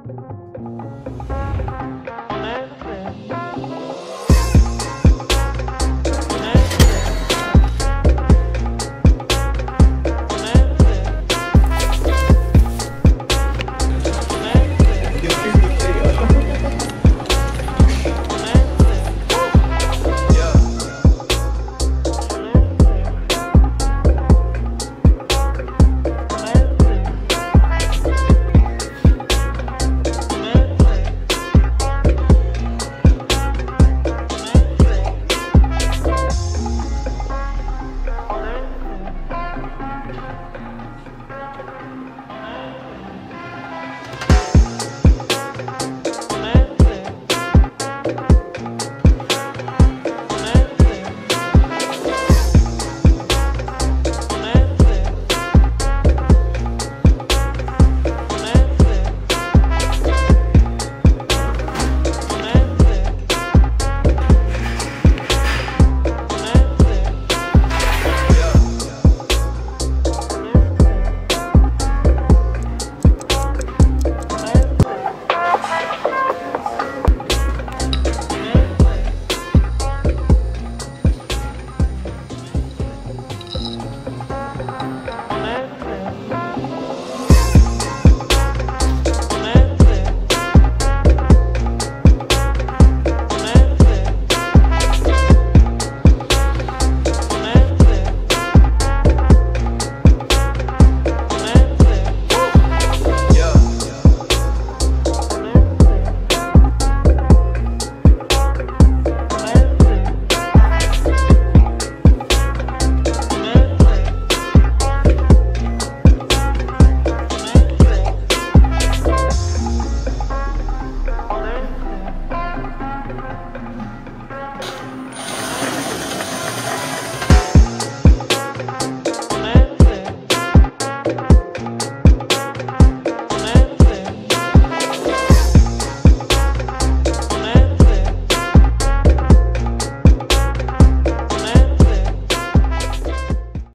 you